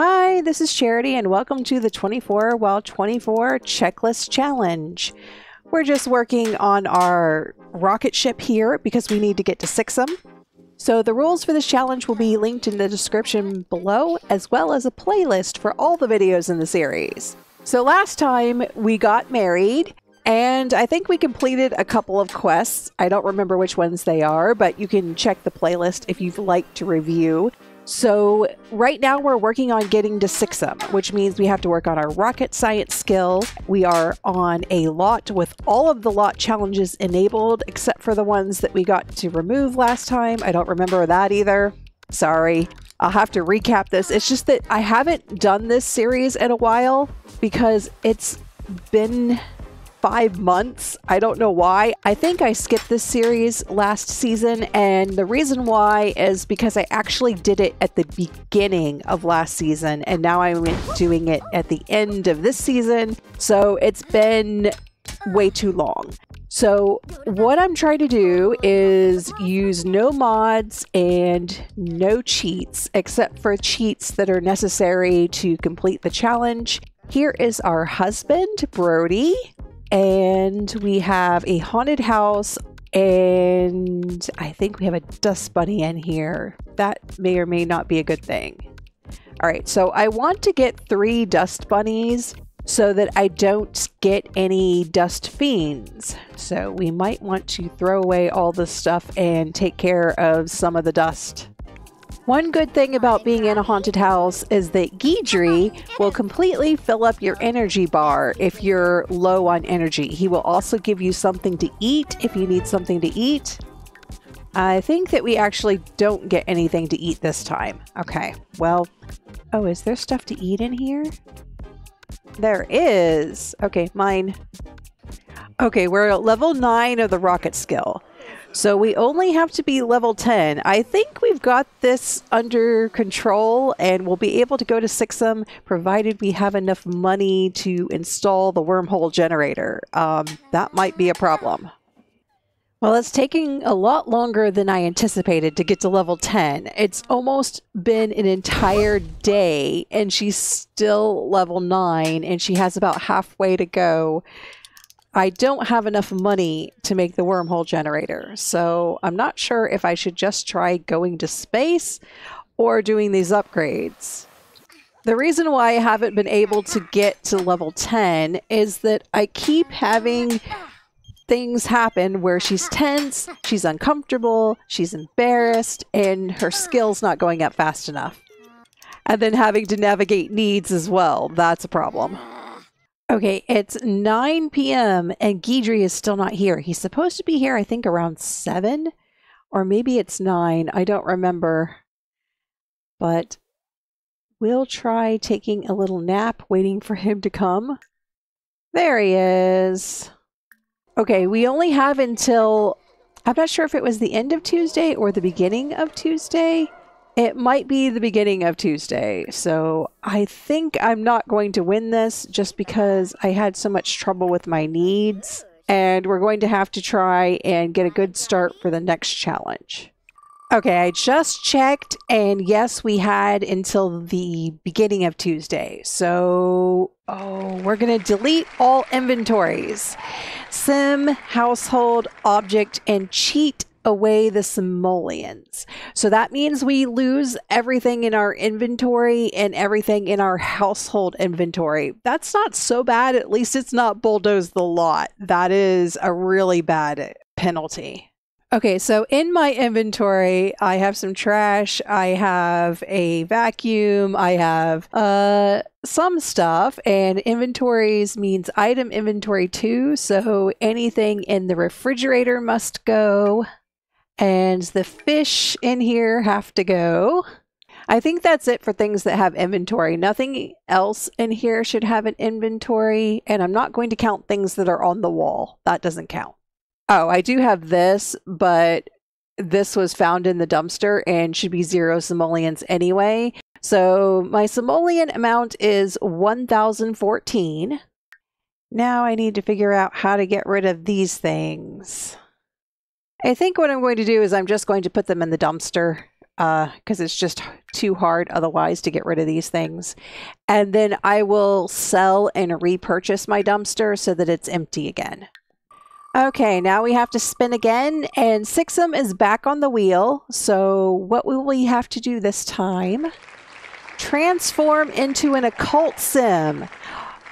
Hi, this is Charity, and welcome to the 24 while 24 checklist challenge. We're just working on our rocket ship here because we need to get to Sixam. So the rules for this challenge will be linked in the description below, as well as a playlist for all the videos in the series. So last time we got married, and I think we completed a couple of quests. I don't remember which ones they are, but you can check the playlist if you'd like to review. So right now we're working on getting to Sixam, which means we have to work on our rocket science skill. We are on a lot with all of the lot challenges enabled, except for the ones that we got to remove last time. I don't remember that either. Sorry. I'll have to recap this. It's just that I haven't done this series in a while because it's been five months. I don't know why. I think I skipped this series last season, and the reason why is because I actually did it at the beginning of last season, and now I'm doing it at the end of this season. So it's been way too long. So, what I'm trying to do is use no mods and no cheats, except for cheats that are necessary to complete the challenge. Here is our husband, Brody and we have a haunted house and I think we have a dust bunny in here. That may or may not be a good thing. All right, so I want to get three dust bunnies so that I don't get any dust fiends. So we might want to throw away all this stuff and take care of some of the dust. One good thing about being in a haunted house is that Guidry will completely fill up your energy bar if you're low on energy. He will also give you something to eat if you need something to eat. I think that we actually don't get anything to eat this time. Okay, well, oh, is there stuff to eat in here? There is. Okay, mine. Okay, we're at level 9 of the rocket skill. So we only have to be level 10. I think we've got this under control and we'll be able to go to Sixam provided we have enough money to install the wormhole generator. Um, that might be a problem. Well, it's taking a lot longer than I anticipated to get to level 10. It's almost been an entire day and she's still level 9 and she has about halfway to go. I don't have enough money to make the wormhole generator, so I'm not sure if I should just try going to space or doing these upgrades. The reason why I haven't been able to get to level 10 is that I keep having things happen where she's tense, she's uncomfortable, she's embarrassed, and her skill's not going up fast enough. And then having to navigate needs as well. That's a problem. Okay, it's 9 p.m. and Guidry is still not here. He's supposed to be here, I think, around 7 or maybe it's 9. I don't remember. But we'll try taking a little nap, waiting for him to come. There he is. Okay, we only have until, I'm not sure if it was the end of Tuesday or the beginning of Tuesday. It might be the beginning of Tuesday, so I think I'm not going to win this just because I had so much trouble with my needs, and we're going to have to try and get a good start for the next challenge. Okay, I just checked, and yes, we had until the beginning of Tuesday. So, oh, we're going to delete all inventories. Sim, household, object, and cheat away the simoleons. So that means we lose everything in our inventory and everything in our household inventory. That's not so bad. At least it's not bulldoze the lot. That is a really bad penalty. Okay, so in my inventory, I have some trash, I have a vacuum, I have uh some stuff, and inventories means item inventory too. So anything in the refrigerator must go. And the fish in here have to go. I think that's it for things that have inventory. Nothing else in here should have an inventory. And I'm not going to count things that are on the wall. That doesn't count. Oh, I do have this, but this was found in the dumpster and should be zero simoleons anyway. So my simoleon amount is 1014. Now I need to figure out how to get rid of these things. I think what I'm going to do is I'm just going to put them in the dumpster because uh, it's just too hard otherwise to get rid of these things. And then I will sell and repurchase my dumpster so that it's empty again. Okay, now we have to spin again, and Sixam is back on the wheel. So what will we have to do this time? Transform into an occult sim.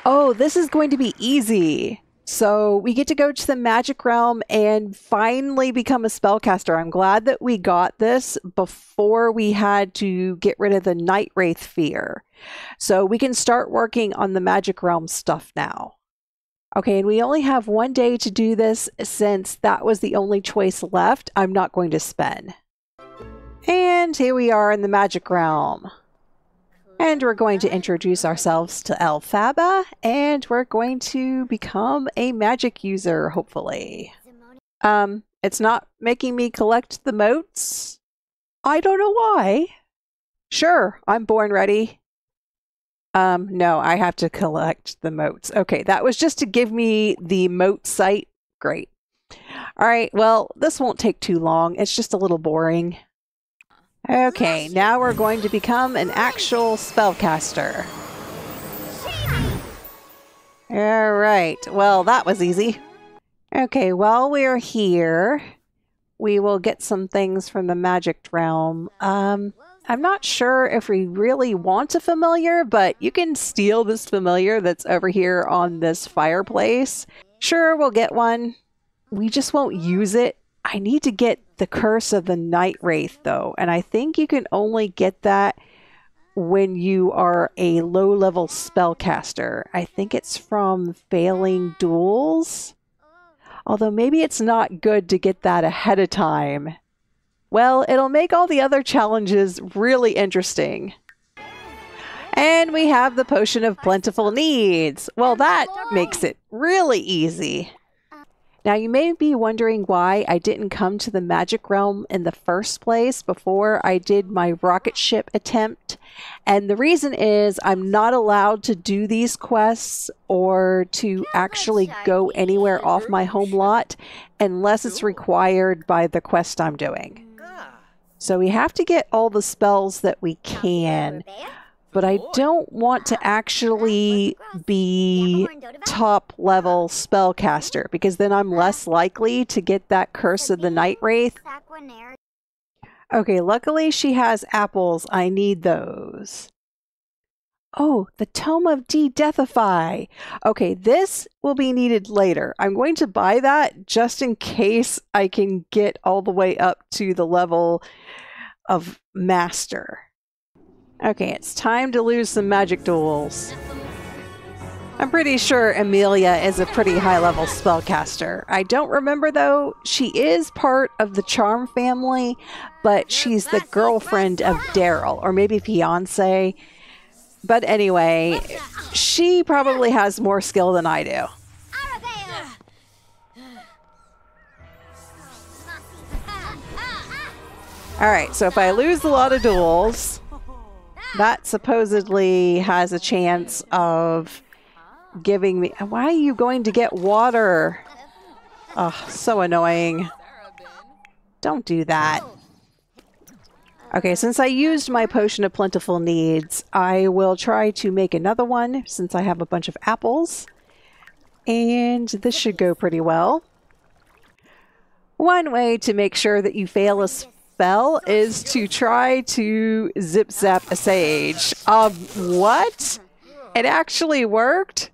Oh, this is going to be easy. So we get to go to the magic realm and finally become a spellcaster. I'm glad that we got this before we had to get rid of the night wraith fear. So we can start working on the magic realm stuff now. Okay, and we only have one day to do this since that was the only choice left. I'm not going to spend. And here we are in the magic realm. And we're going to introduce ourselves to Elphaba, and we're going to become a magic user, hopefully. Um, it's not making me collect the motes. I don't know why. Sure, I'm born ready. Um, no, I have to collect the motes. Okay, that was just to give me the mote sight. Great. All right, well, this won't take too long. It's just a little boring. Okay, now we're going to become an actual spellcaster. Alright, well that was easy. Okay, while we're here, we will get some things from the magic realm. Um, I'm not sure if we really want a familiar, but you can steal this familiar that's over here on this fireplace. Sure, we'll get one. We just won't use it I need to get the Curse of the Night Wraith though, and I think you can only get that when you are a low level spellcaster. I think it's from failing duels. Although maybe it's not good to get that ahead of time. Well, it'll make all the other challenges really interesting. And we have the Potion of Plentiful Needs. Well, that makes it really easy. Now, you may be wondering why I didn't come to the magic realm in the first place before I did my rocket ship attempt. And the reason is I'm not allowed to do these quests or to actually go anywhere off my home lot unless it's required by the quest I'm doing. So we have to get all the spells that we can but I don't want to actually be top level spellcaster because then I'm less likely to get that Curse of the Night Wraith. Okay, luckily she has apples. I need those. Oh, the Tome of De-Deathify. Okay, this will be needed later. I'm going to buy that just in case I can get all the way up to the level of Master. Okay, it's time to lose some magic duels. I'm pretty sure Amelia is a pretty high level spellcaster. I don't remember though, she is part of the Charm family, but she's the girlfriend of Daryl, or maybe fiance. But anyway, she probably has more skill than I do. Alright, so if I lose a lot of duels, that supposedly has a chance of giving me. Why are you going to get water? Oh, so annoying. Don't do that. Okay, since I used my potion of plentiful needs, I will try to make another one since I have a bunch of apples. And this should go pretty well. One way to make sure that you fail a spell is to try to zip zap a sage. Um, what? It actually worked?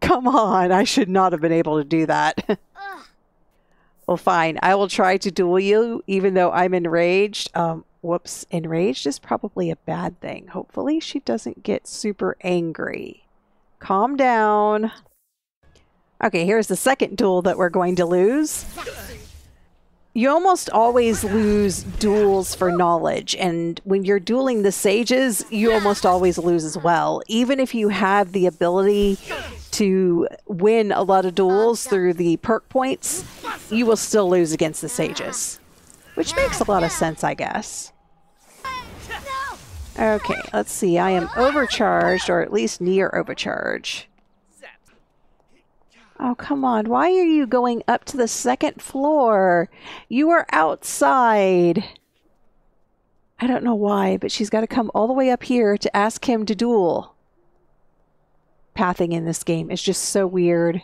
Come on, I should not have been able to do that. well, fine. I will try to duel you, even though I'm enraged. Um, whoops, enraged is probably a bad thing. Hopefully she doesn't get super angry. Calm down. Okay, here's the second duel that we're going to lose you almost always lose duels for knowledge. And when you're dueling the sages you almost always lose as well. Even if you have the ability to win a lot of duels through the perk points you will still lose against the sages which makes a lot of sense i guess. Okay let's see. I am overcharged or at least near overcharge Oh, come on. Why are you going up to the second floor? You are outside. I don't know why, but she's got to come all the way up here to ask him to duel. Pathing in this game is just so weird.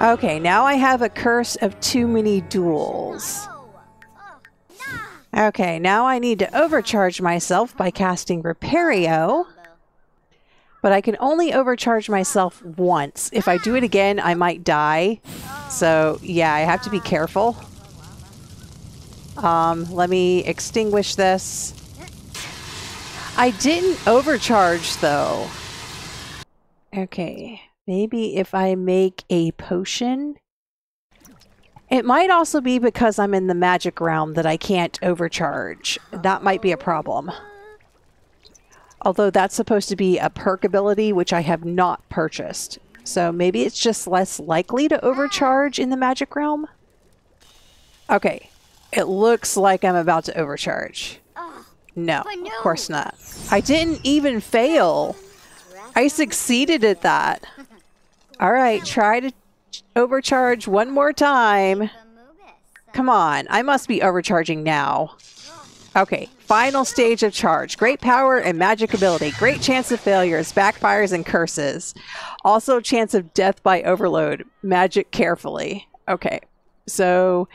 Okay, now I have a curse of too many duels. Okay, now I need to overcharge myself by casting Repario. But I can only overcharge myself once. If I do it again, I might die. So, yeah, I have to be careful. Um, let me extinguish this. I didn't overcharge, though. Okay, maybe if I make a potion it might also be because I'm in the magic realm that I can't overcharge. That might be a problem. Although that's supposed to be a perk ability, which I have not purchased. So maybe it's just less likely to overcharge in the magic realm? Okay, it looks like I'm about to overcharge. No, of course not. I didn't even fail. I succeeded at that. All right, try to overcharge one more time. Come on, I must be overcharging now. Okay, final stage of charge. Great power and magic ability. Great chance of failures, backfires, and curses. Also, chance of death by overload. Magic carefully. Okay, so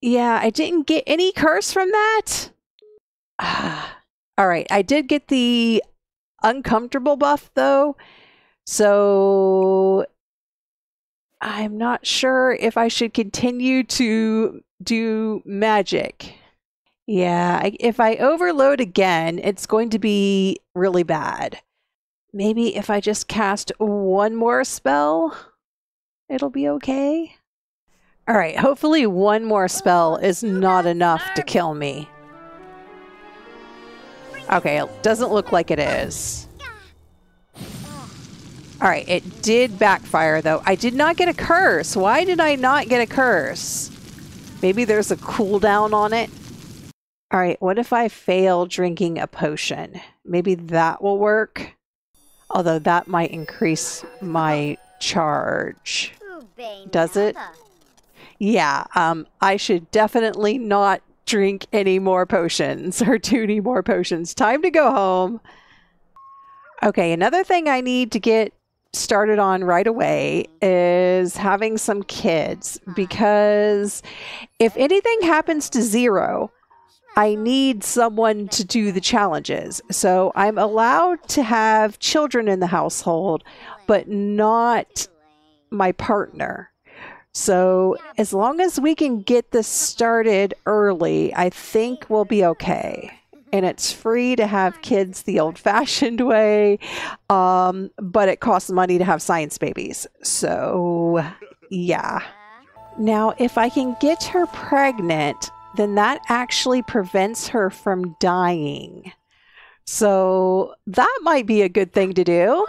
yeah, I didn't get any curse from that. All right, I did get the uncomfortable buff though. So I'm not sure if I should continue to do magic. Yeah, I, if I overload again, it's going to be really bad. Maybe if I just cast one more spell, it'll be okay. All right, hopefully one more spell is not enough to kill me. Okay, it doesn't look like it is. All right, it did backfire though. I did not get a curse. Why did I not get a curse? Maybe there's a cooldown on it. All right, what if I fail drinking a potion? Maybe that will work. Although that might increase my charge. Does it? Yeah, um, I should definitely not drink any more potions or do any more potions. Time to go home. Okay, another thing I need to get started on right away is having some kids because if anything happens to zero, I need someone to do the challenges. So I'm allowed to have children in the household, but not my partner. So as long as we can get this started early, I think we'll be okay and it's free to have kids the old fashioned way, um, but it costs money to have science babies. So, yeah. Now, if I can get her pregnant, then that actually prevents her from dying. So, that might be a good thing to do. Oh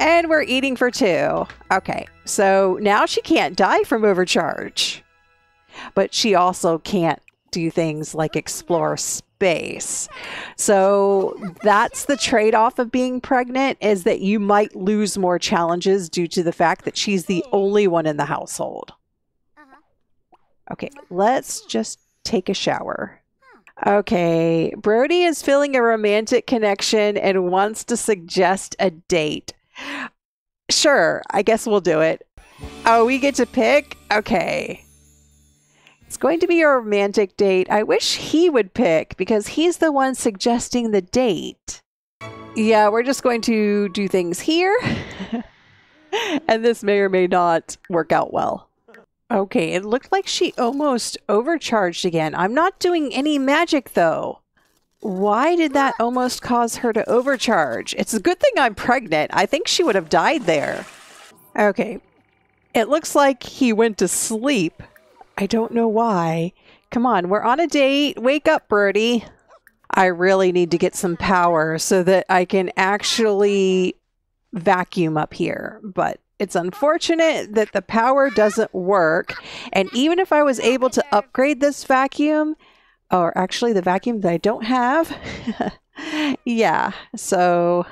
and we're eating for two. Okay, so now she can't die from overcharge. But she also can't do things like explore space. So that's the trade-off of being pregnant is that you might lose more challenges due to the fact that she's the only one in the household. Uh-huh. Okay, let's just take a shower. Okay, Brody is feeling a romantic connection and wants to suggest a date. Sure, I guess we'll do it. Oh, we get to pick? Okay. It's going to be a romantic date. I wish he would pick because he's the one suggesting the date. Yeah, we're just going to do things here. and this may or may not work out well. Okay, it looked like she almost overcharged again. I'm not doing any magic though. Why did that almost cause her to overcharge? It's a good thing I'm pregnant. I think she would have died there. Okay. It looks like he went to sleep I don't know why. Come on, we're on a date. Wake up, Birdie. I really need to get some power so that I can actually vacuum up here. But it's unfortunate that the power doesn't work. And even if I was able to upgrade this vacuum, or actually the vacuum that I don't have, yeah, so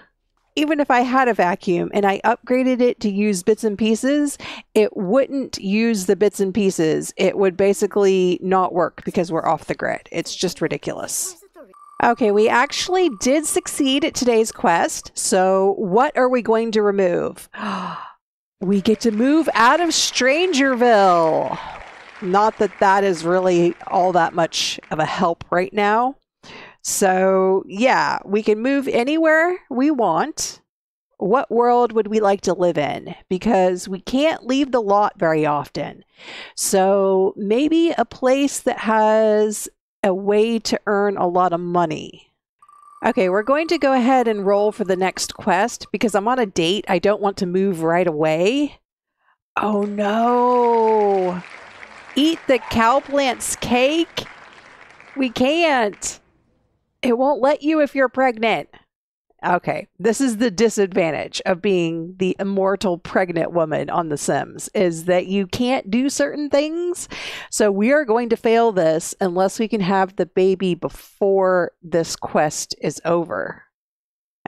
even if I had a vacuum and I upgraded it to use bits and pieces, it wouldn't use the bits and pieces. It would basically not work because we're off the grid. It's just ridiculous. Okay, we actually did succeed at today's quest. So, what are we going to remove? Oh, we get to move out of Strangerville. Not that that is really all that much of a help right now. So, yeah, we can move anywhere we want. What world would we like to live in? Because we can't leave the lot very often. So, maybe a place that has a way to earn a lot of money. Okay, we're going to go ahead and roll for the next quest because I'm on a date. I don't want to move right away. Oh no. Eat the cowplant's cake? We can't. It won't let you if you're pregnant. Okay, this is the disadvantage of being the immortal pregnant woman on The Sims is that you can't do certain things. So we are going to fail this unless we can have the baby before this quest is over.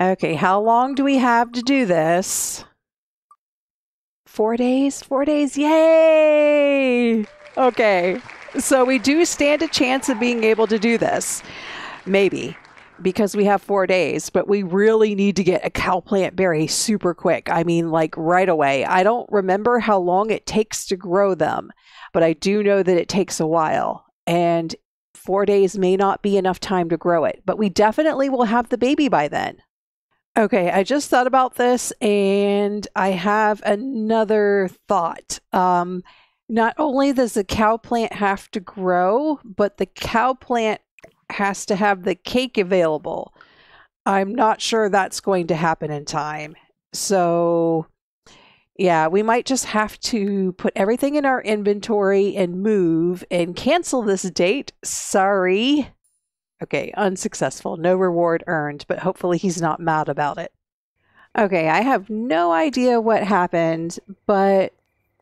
Okay, how long do we have to do this? Four days? Four days? Yay! Okay, so we do stand a chance of being able to do this. Maybe because we have four days, but we really need to get a cow plant berry super quick. I mean, like right away. I don't remember how long it takes to grow them, but I do know that it takes a while. And four days may not be enough time to grow it, but we definitely will have the baby by then. Okay, I just thought about this and I have another thought. Um, not only does the cow plant have to grow, but the cow plant has to have the cake available. I'm not sure that's going to happen in time. So, yeah, we might just have to put everything in our inventory and move and cancel this date. Sorry. Okay, unsuccessful. No reward earned, but hopefully he's not mad about it. Okay, I have no idea what happened, but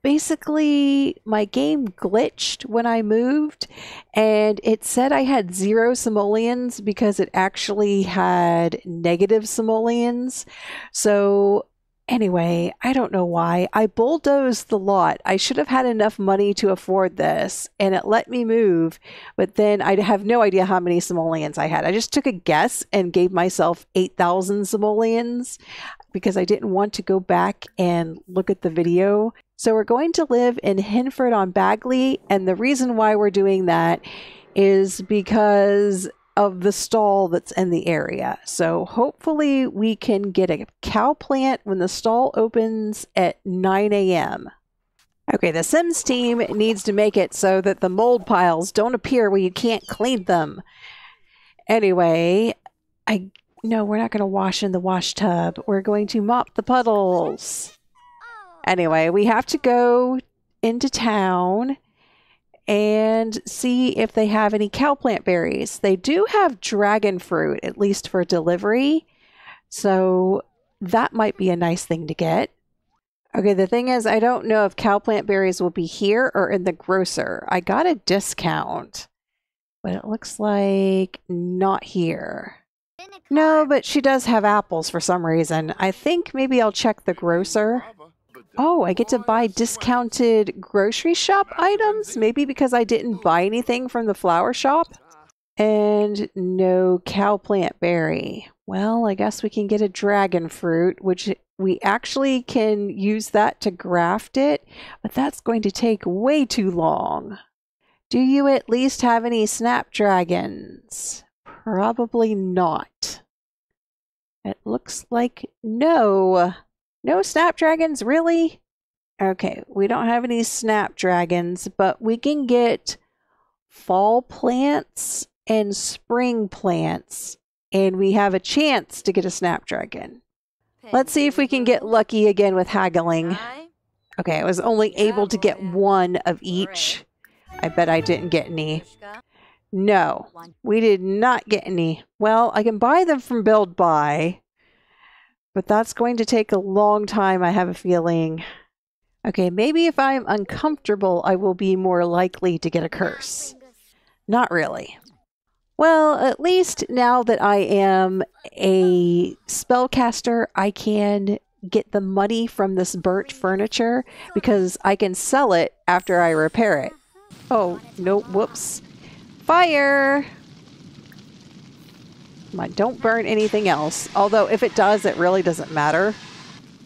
basically my game glitched when I moved and it said I had zero simoleons because it actually had negative simoleons. So Anyway, I don't know why. I bulldozed the lot. I should have had enough money to afford this, and it let me move, but then I have no idea how many simoleons I had. I just took a guess and gave myself 8,000 simoleons because I didn't want to go back and look at the video so we're going to live in Henford on Bagley. And the reason why we're doing that is because of the stall that's in the area. So hopefully we can get a cow plant when the stall opens at 9 a.m. Okay, the Sims team needs to make it so that the mold piles don't appear where you can't clean them. Anyway, I no, we're not going to wash in the wash tub. We're going to mop the puddles. Anyway, we have to go into town and see if they have any cow plant berries. They do have dragon fruit, at least for delivery. So that might be a nice thing to get. Okay, the thing is, I don't know if cow plant berries will be here or in the grocer. I got a discount, but it looks like not here. No, but she does have apples for some reason. I think maybe I'll check the grocer. Oh, I get to buy discounted grocery shop items? Maybe because I didn't buy anything from the flower shop? And no cow plant berry. Well, I guess we can get a dragon fruit, which we actually can use that to graft it, but that's going to take way too long. Do you at least have any snapdragons? Probably not. It looks like no. No snapdragons, really? Okay, we don't have any snapdragons, but we can get fall plants and spring plants, and we have a chance to get a snapdragon. Let's see if we can get lucky again with haggling. Okay, I was only able to get one of each. I bet I didn't get any. No, we did not get any. Well, I can buy them from Build Buy. But that's going to take a long time, I have a feeling. Okay, maybe if I'm uncomfortable, I will be more likely to get a curse. Not really. Well, at least now that I am a spellcaster, I can get the money from this burnt furniture because I can sell it after I repair it. Oh, no, whoops. Fire! On, don't burn anything else. Although, if it does, it really doesn't matter.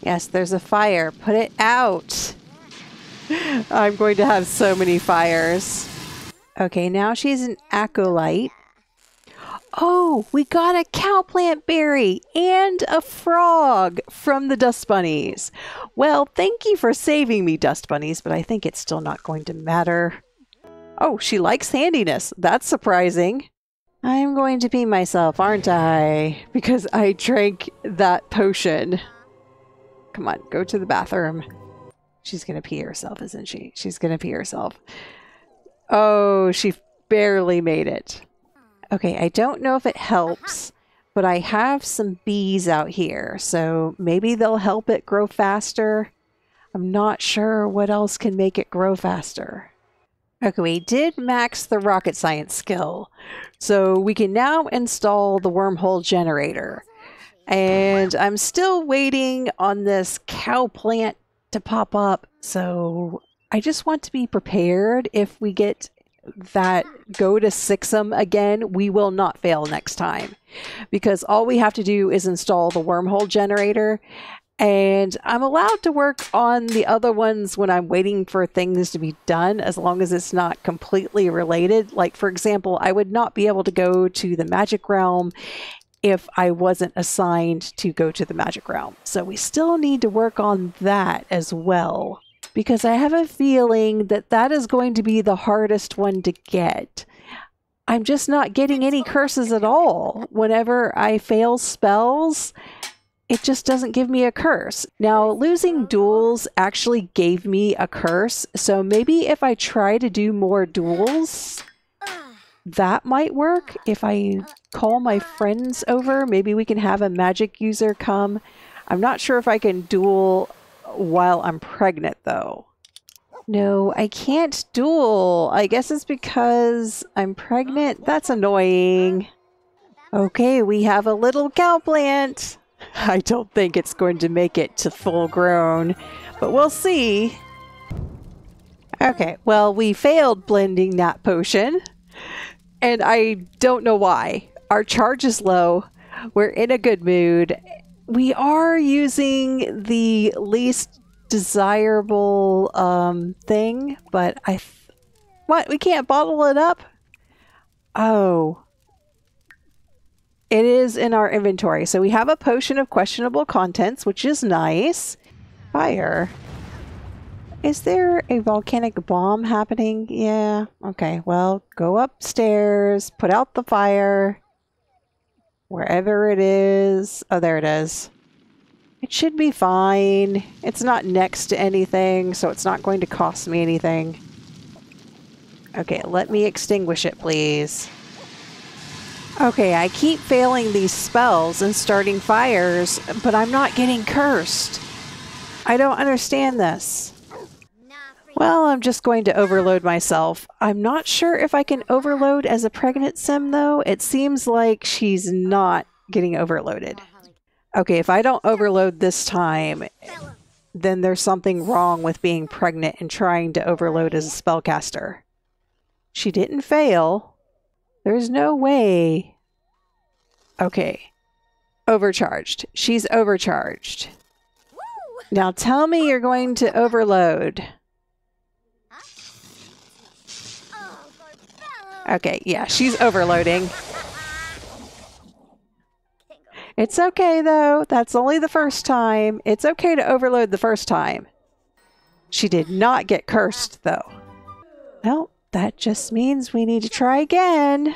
Yes, there's a fire. Put it out. I'm going to have so many fires. Okay, now she's an acolyte. Oh, we got a cowplant berry and a frog from the dust bunnies. Well, thank you for saving me, dust bunnies, but I think it's still not going to matter. Oh, she likes handiness. That's surprising. I'm going to pee myself, aren't I? Because I drank that potion. Come on, go to the bathroom. She's going to pee herself, isn't she? She's going to pee herself. Oh, she barely made it. Okay, I don't know if it helps, but I have some bees out here, so maybe they'll help it grow faster. I'm not sure what else can make it grow faster. Okay, we did max the rocket science skill, so we can now install the wormhole generator. And I'm still waiting on this cow plant to pop up, so I just want to be prepared if we get that go to Sixam again, we will not fail next time because all we have to do is install the wormhole generator. And I'm allowed to work on the other ones when I'm waiting for things to be done, as long as it's not completely related. Like, for example, I would not be able to go to the magic realm if I wasn't assigned to go to the magic realm. So we still need to work on that as well because I have a feeling that that is going to be the hardest one to get. I'm just not getting any curses at all. Whenever I fail spells, it just doesn't give me a curse. Now, losing oh. duels actually gave me a curse, so maybe if I try to do more duels, that might work. If I call my friends over, maybe we can have a magic user come. I'm not sure if I can duel while I'm pregnant, though. No, I can't duel. I guess it's because I'm pregnant. That's annoying. Okay, we have a little cow plant. I don't think it's going to make it to full grown, but we'll see. Okay, well, we failed blending that potion, and I don't know why. Our charge is low. We're in a good mood, we are using the least desirable um, thing, but I. what? We can't bottle it up? Oh. It is in our inventory. So we have a potion of questionable contents, which is nice. Fire. Is there a volcanic bomb happening? Yeah. Okay. Well, go upstairs, put out the fire. Wherever it is. Oh, there it is. It should be fine. It's not next to anything, so it's not going to cost me anything. Okay, let me extinguish it, please. Okay, I keep failing these spells and starting fires, but I'm not getting cursed. I don't understand this. Well, I'm just going to overload myself. I'm not sure if I can overload as a pregnant sim, though. It seems like she's not getting overloaded. Okay, if I don't overload this time, then there's something wrong with being pregnant and trying to overload as a spellcaster. She didn't fail. There's no way. Okay. Overcharged. She's overcharged. Now tell me you're going to overload. Okay, yeah, she's overloading. It's okay though. That's only the first time. It's okay to overload the first time. She did not get cursed though. Well, that just means we need to try again.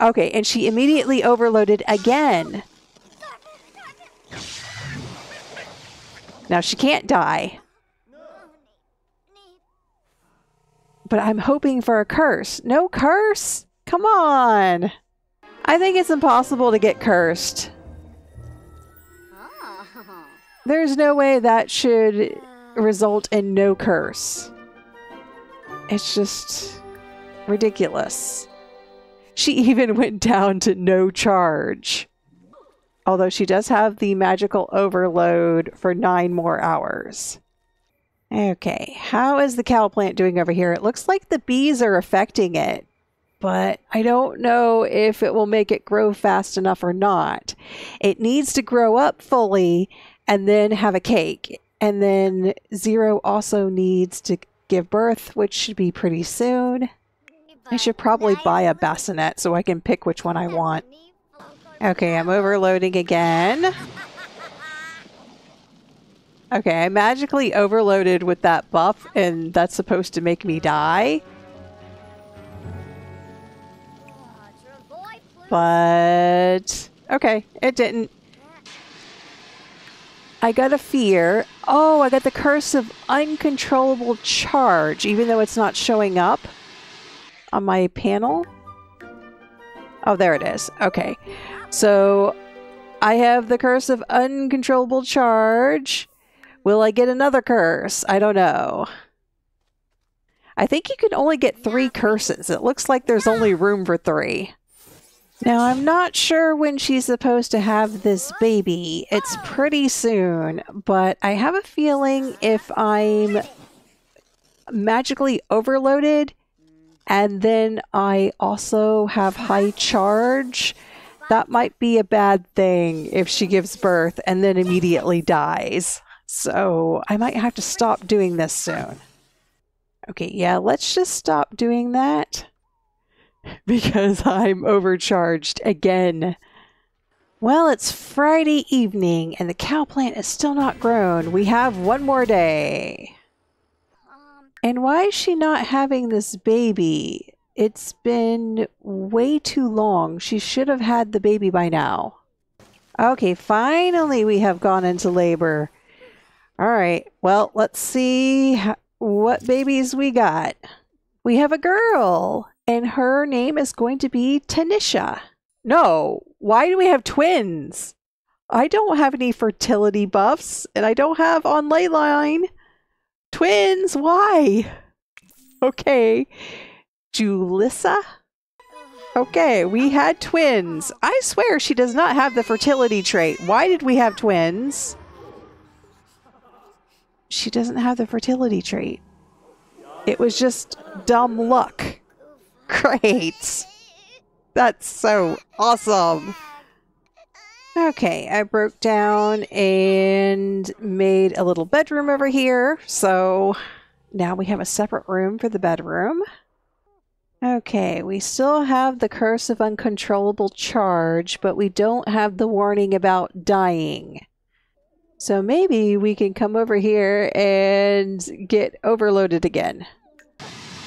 Okay, and she immediately overloaded again. Now she can't die. but I'm hoping for a curse. No curse? Come on. I think it's impossible to get cursed. There's no way that should result in no curse. It's just Ridiculous. She even went down to no charge. Although she does have the magical overload for nine more hours. Okay, how is the cow plant doing over here? It looks like the bees are affecting it, but I don't know if it will make it grow fast enough or not. It needs to grow up fully and then have a cake. And then Zero also needs to give birth, which should be pretty soon. I should probably buy a bassinet so I can pick which one I want. Okay, I'm overloading again. Okay, I magically overloaded with that buff, and that's supposed to make me die. But, okay, it didn't. I got a fear. Oh, I got the curse of uncontrollable charge, even though it's not showing up on my panel. Oh, there it is. Okay. So I have the curse of uncontrollable charge. Will I get another curse? I don't know. I think you can only get three curses. It looks like there's only room for three. Now, I'm not sure when she's supposed to have this baby. It's pretty soon, but I have a feeling if I'm magically overloaded and then I also have high charge, that might be a bad thing if she gives birth and then immediately dies. So I might have to stop doing this soon. Okay, yeah, let's just stop doing that because I'm overcharged again. Well, it's Friday evening and the cow plant is still not grown. We have one more day. And why is she not having this baby? It's been way too long. She should have had the baby by now. Okay, finally we have gone into labor. All right, well, let's see what babies we got. We have a girl and her name is going to be Tanisha. No, why do we have twins? I don't have any fertility buffs, and I don't have on Leyline. Twins, why? Okay. Julissa? Okay, we had twins. I swear she does not have the fertility trait. Why did we have twins? She doesn't have the fertility trait. It was just dumb luck. Great. That's so awesome. Okay, I broke down and made a little bedroom over here. So now we have a separate room for the bedroom. Okay, we still have the curse of uncontrollable charge, but we don't have the warning about dying. So maybe we can come over here and get overloaded again.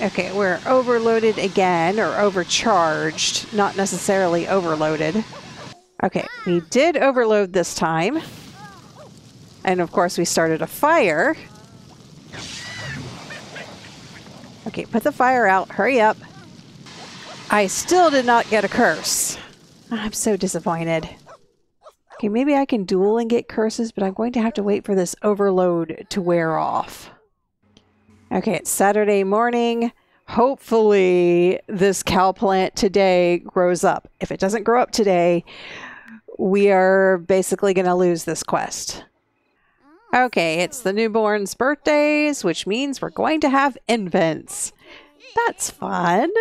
Okay, we're overloaded again, or overcharged, not necessarily overloaded. Okay, we did overload this time. And of course we started a fire. Okay, put the fire out. Hurry up. I still did not get a curse. I'm so disappointed. Okay, maybe I can duel and get curses, but I'm going to have to wait for this overload to wear off. Okay, it's Saturday morning. Hopefully, this cow plant today grows up. If it doesn't grow up today, we are basically going to lose this quest. Okay, it's the newborn's birthdays, which means we're going to have infants. That's fun.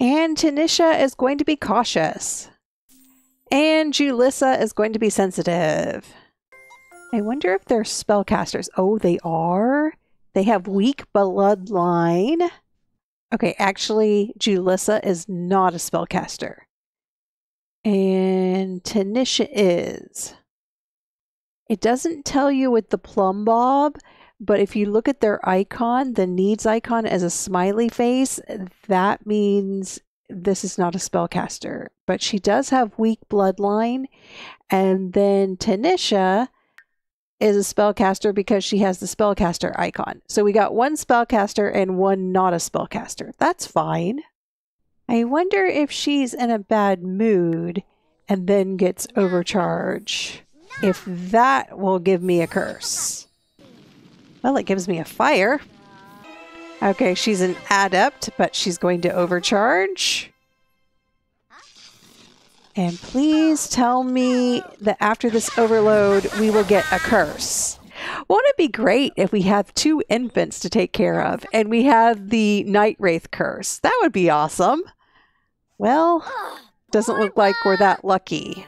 And Tanisha is going to be cautious. And Julissa is going to be sensitive. I wonder if they're spellcasters. Oh, they are? They have weak bloodline. Okay, actually, Julissa is not a spellcaster. And Tanisha is. It doesn't tell you with the plumb bob, but if you look at their icon, the needs icon as a smiley face, that means this is not a spellcaster. But she does have weak bloodline. And then Tanisha is a spellcaster because she has the spellcaster icon. So we got one spellcaster and one not a spellcaster. That's fine. I wonder if she's in a bad mood and then gets overcharge. If that will give me a curse. Well, it gives me a fire. Okay, she's an adept, but she's going to overcharge. And please tell me that after this overload, we will get a curse. Won't it be great if we have two infants to take care of and we have the Night Wraith curse? That would be awesome. Well, doesn't look like we're that lucky.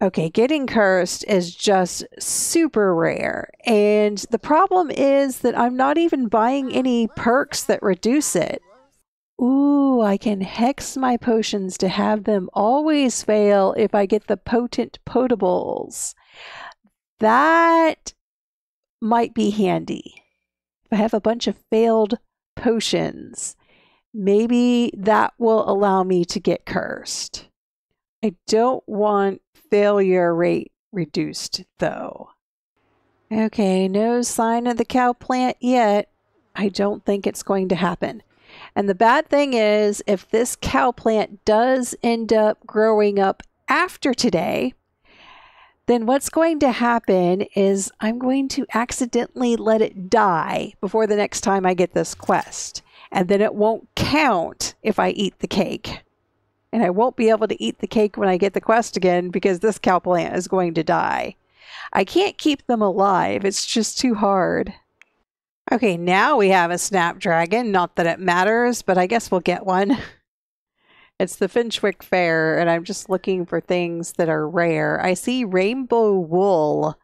Okay, getting cursed is just super rare. And the problem is that I'm not even buying any perks that reduce it. Ooh, I can hex my potions to have them always fail if I get the potent potables. That might be handy. If I have a bunch of failed potions, maybe that will allow me to get cursed. I don't want failure rate reduced though. Okay, no sign of the cow plant yet. I don't think it's going to happen. And the bad thing is, if this cow plant does end up growing up after today, then what's going to happen is I'm going to accidentally let it die before the next time I get this quest. And then it won't count if I eat the cake. And I won't be able to eat the cake when I get the quest again because this cow plant is going to die. I can't keep them alive. It's just too hard. Okay, now we have a snapdragon. Not that it matters, but I guess we'll get one. It's the Finchwick Fair, and I'm just looking for things that are rare. I see rainbow wool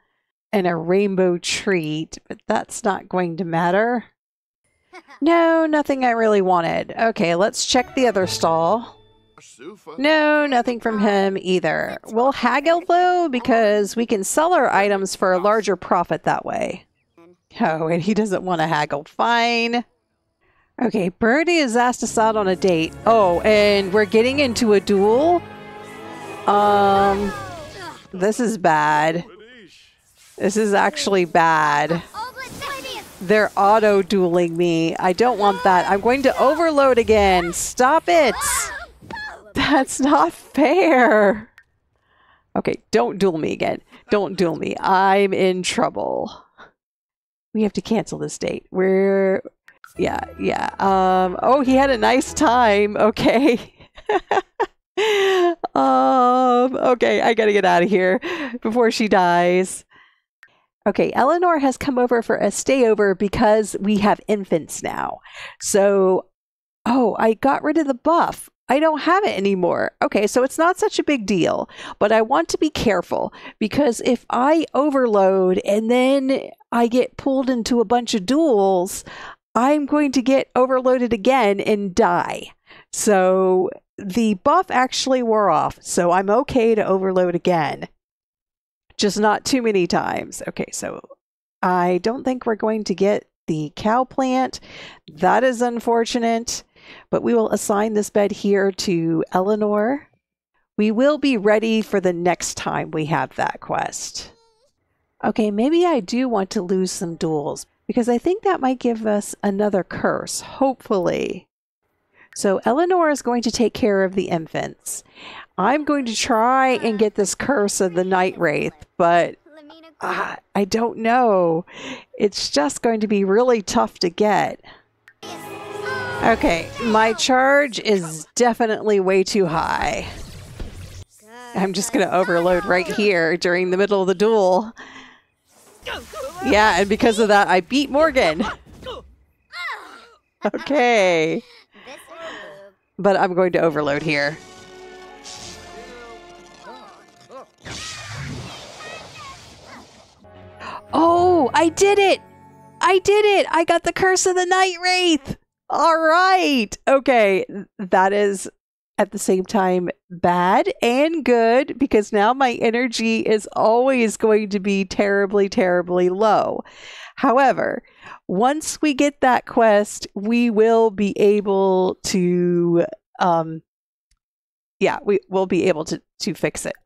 and a rainbow treat, but that's not going to matter. No, nothing I really wanted. Okay, let's check the other stall. No, nothing from him either. We'll haggle though, because we can sell our items for a larger profit that way. Oh, and he doesn't want to haggle. Fine. Okay, Birdie has asked us out on a date. Oh, and we're getting into a duel? Um, this is bad. This is actually bad. They're auto-dueling me. I don't want that. I'm going to overload again. Stop it! That's not fair. Okay, don't duel me again. Don't duel me. I'm in trouble. We have to cancel this date. We're yeah, yeah. Um, oh, he had a nice time. Okay. um, okay, I gotta get out of here before she dies. Okay, Eleanor has come over for a stayover because we have infants now. So, oh, I got rid of the buff. I don't have it anymore. Okay, so it's not such a big deal, but I want to be careful because if I overload and then I get pulled into a bunch of duels, I'm going to get overloaded again and die. So the buff actually wore off, so I'm okay to overload again. Just not too many times. Okay, so I don't think we're going to get the cow plant. That is unfortunate, but we will assign this bed here to Eleanor. We will be ready for the next time we have that quest. Okay, maybe I do want to lose some duels because I think that might give us another curse, hopefully. So Eleanor is going to take care of the infants. I'm going to try and get this curse of the night wraith, but uh, I don't know. It's just going to be really tough to get. Okay, my charge is definitely way too high. I'm just going to overload right here during the middle of the duel. Yeah, and because of that, I beat Morgan. Okay. But I'm going to overload here. Oh, I did it! I did it! I got the Curse of the Night Wraith! All right! Okay, that is at the same time bad and good because now my energy is always going to be terribly, terribly low. However, once we get that quest, we will be able to, um, yeah, we will be able to to fix it.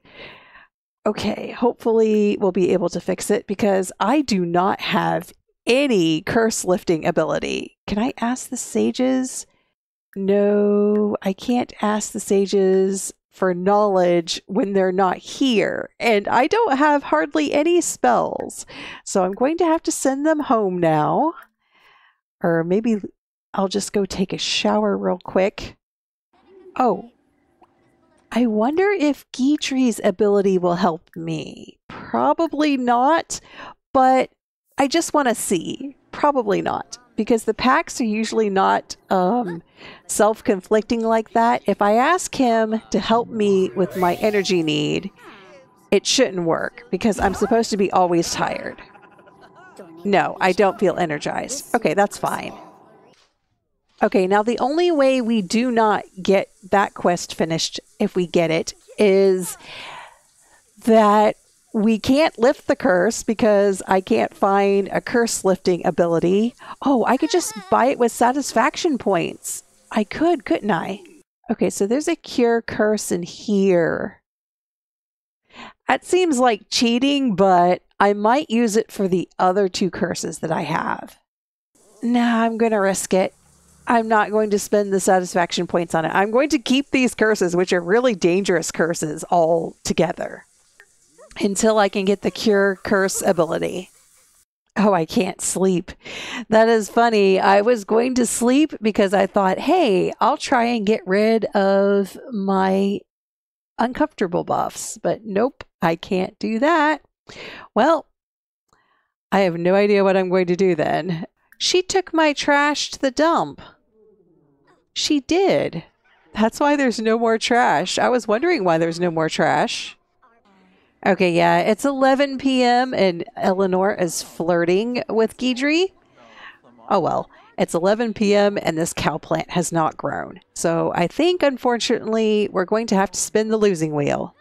Okay, hopefully we'll be able to fix it because I do not have any curse lifting ability. Can I ask the sages? No, I can't ask the sages for knowledge when they're not here. And I don't have hardly any spells. So I'm going to have to send them home now. Or maybe I'll just go take a shower real quick. Oh, I wonder if Guidry's ability will help me. Probably not, but I just want to see. Probably not, because the packs are usually not um, self conflicting like that. If I ask him to help me with my energy need, it shouldn't work because I'm supposed to be always tired. No, I don't feel energized. Okay, that's fine. Okay, now the only way we do not get that quest finished, if we get it, is that we can't lift the curse because I can't find a curse lifting ability. Oh, I could just buy it with satisfaction points. I could, couldn't I? Okay, so there's a cure curse in here. That seems like cheating, but I might use it for the other two curses that I have. Nah, I'm going to risk it. I'm not going to spend the satisfaction points on it. I'm going to keep these curses, which are really dangerous curses, all together until I can get the cure curse ability. Oh, I can't sleep. That is funny. I was going to sleep because I thought, hey, I'll try and get rid of my uncomfortable buffs. But nope, I can't do that. Well, I have no idea what I'm going to do then. She took my trash to the dump. She did. That's why there's no more trash. I was wondering why there's no more trash. Okay, yeah, it's 11 p.m. and Eleanor is flirting with Guidry. Oh well, it's 11 p.m. and this cow plant has not grown. So I think, unfortunately, we're going to have to spin the losing wheel.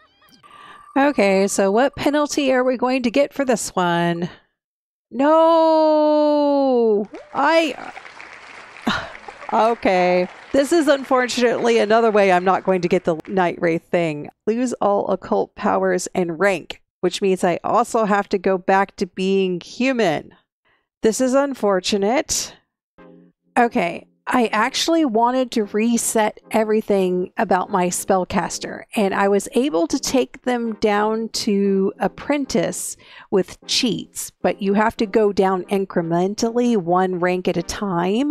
Okay, so what penalty are we going to get for this one? No! I. Okay. This is unfortunately another way I'm not going to get the Night Wraith thing. Lose all occult powers and rank, which means I also have to go back to being human. This is unfortunate. Okay, I actually wanted to reset everything about my spellcaster, and I was able to take them down to apprentice with cheats, but you have to go down incrementally, one rank at a time.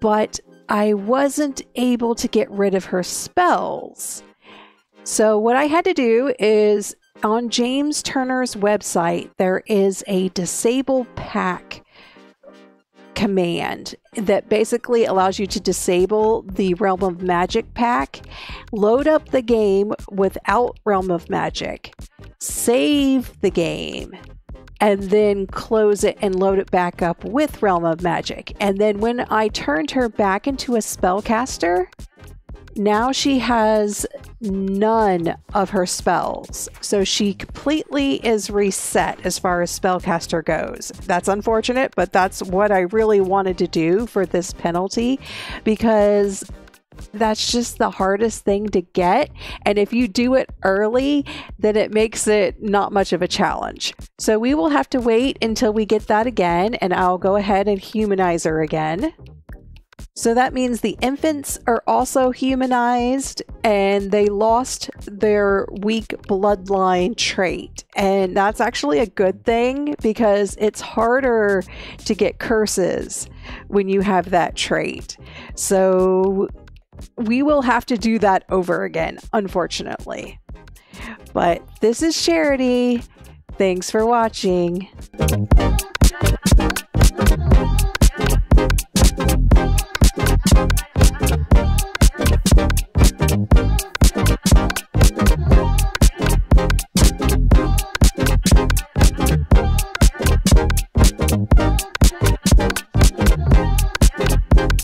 But I wasn't able to get rid of her spells. So, what I had to do is on James Turner's website, there is a disable pack command that basically allows you to disable the Realm of Magic pack, load up the game without Realm of Magic, save the game, and then close it and load it back up with Realm of Magic. And then when I turned her back into a spellcaster, now she has none of her spells. So she completely is reset as far as spellcaster goes. That's unfortunate, but that's what I really wanted to do for this penalty because that's just the hardest thing to get. And if you do it early, then it makes it not much of a challenge. So we will have to wait until we get that again, and I'll go ahead and humanize her again. So that means the infants are also humanized and they lost their weak bloodline trait. And that's actually a good thing because it's harder to get curses when you have that trait. So we will have to do that over again, unfortunately. But this is Charity. Thanks for watching.